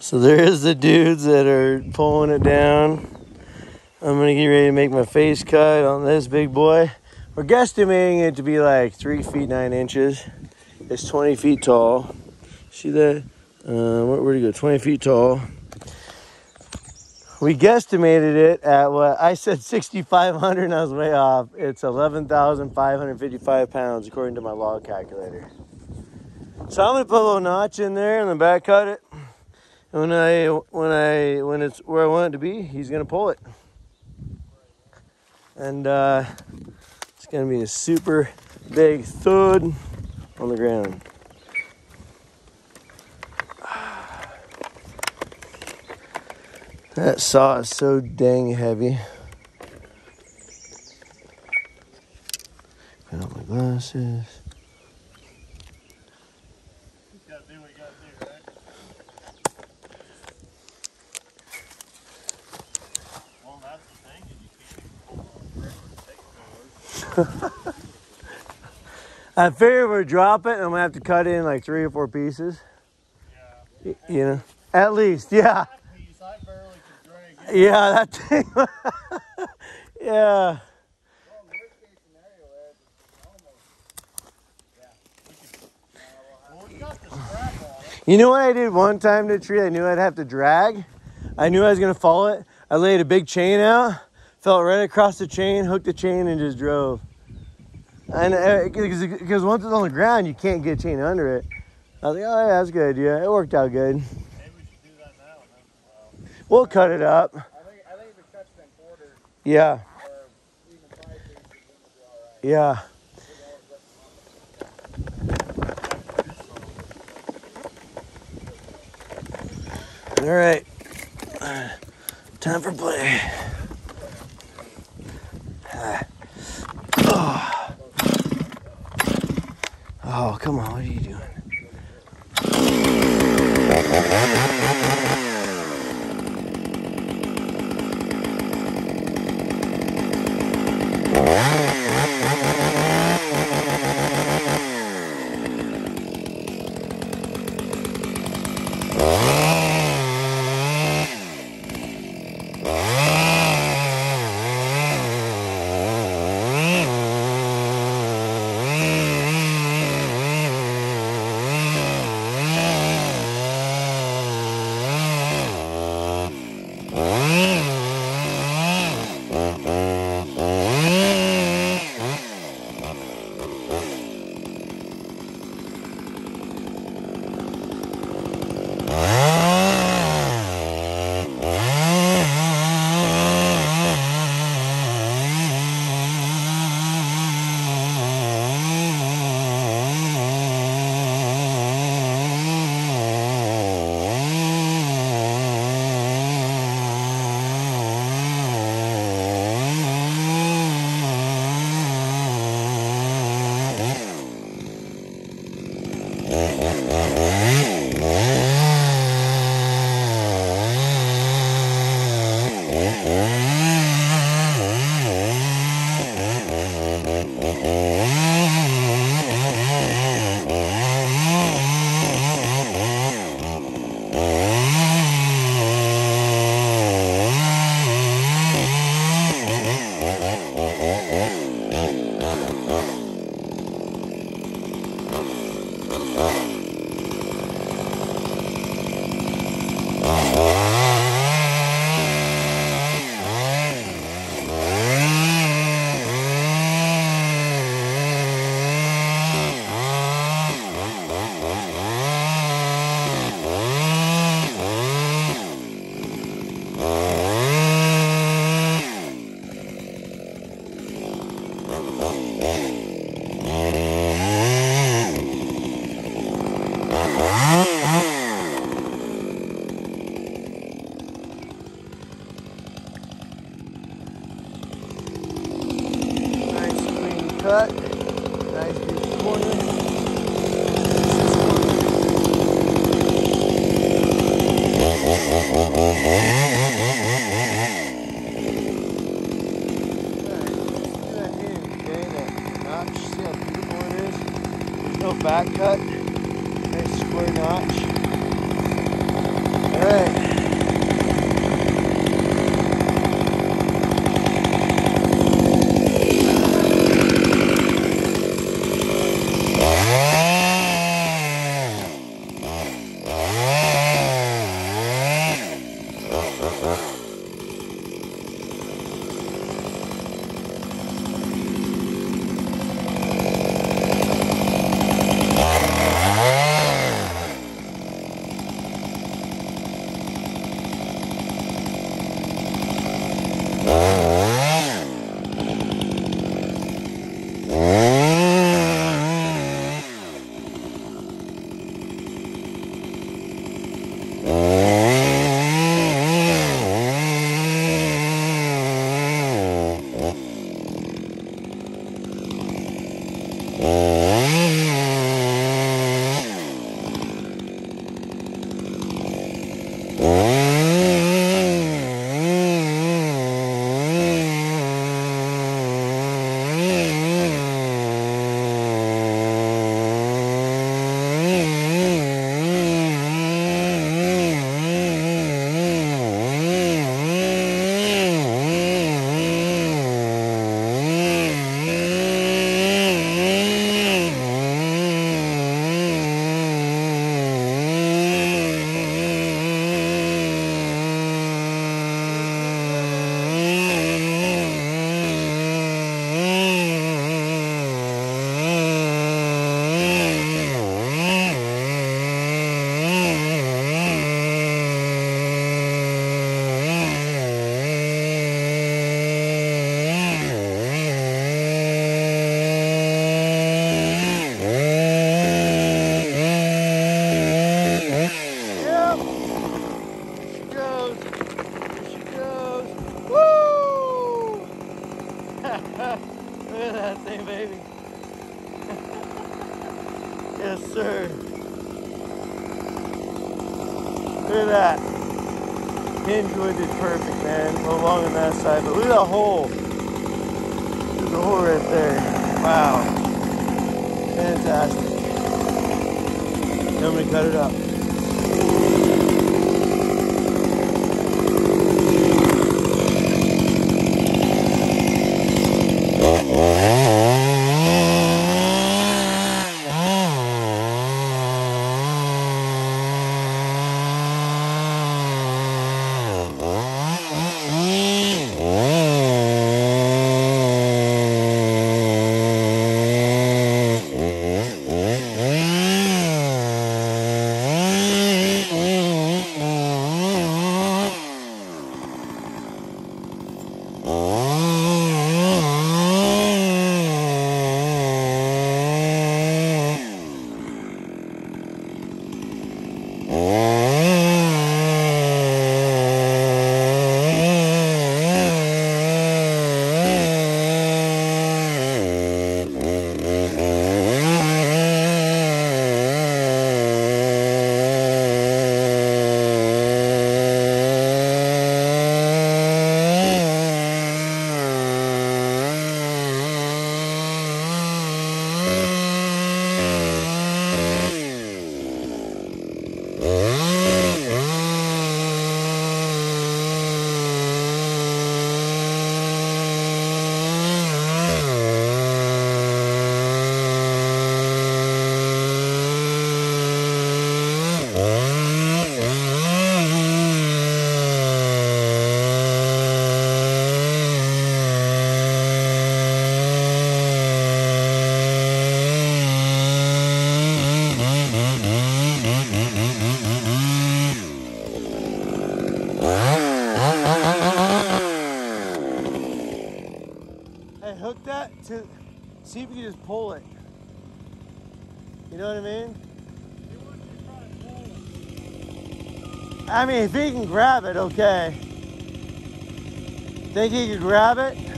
So there's the dudes that are pulling it down. I'm gonna get ready to make my face cut on this big boy. We're guesstimating it to be like three feet nine inches. It's 20 feet tall. See that? Uh, where, where'd it go? 20 feet tall. We guesstimated it at what I said 6,500 and I was way off. It's 11,555 pounds according to my log calculator. So I'm gonna put a little notch in there and then back cut it. And when I when I when it's where I want it to be, he's gonna pull it. And uh, it's gonna be a super big thud on the ground. That saw is so dang heavy. Put on my glasses. You gotta do what you gotta do, right? Well, that's the thing, is you can't pull on the take I figure we're drop it, I'm gonna have to cut in like three or four pieces. Yeah. You know, at least, yeah, That piece, I barely could drag it. yeah, that thing. yeah. Well, we got the strap on it. You know what I did one time to a tree? I knew I'd have to drag. I knew I was gonna fall it. I laid a big chain out, fell right across the chain, hooked the chain, and just drove. And uh, because once it's on the ground, you can't get a chain under it. I was like, oh yeah, that's a good idea. It worked out good. Maybe we should do that now. Then. We'll cut it up. I think I think if it cuts them quarter Yeah, or even five pieces, it all right. yeah. All right, time for play. Come on! What are you doing? Nice cut. Nice big corner. No back cut. Nice square notch. All right. Look at that. Hinge wood is perfect, man. Little long on that side, but look at that hole. There's a hole right there. Wow. Fantastic. I'm gonna cut it up. To see if you can just pull it. You know what I mean? I mean, if he can grab it, okay. Think he can grab it?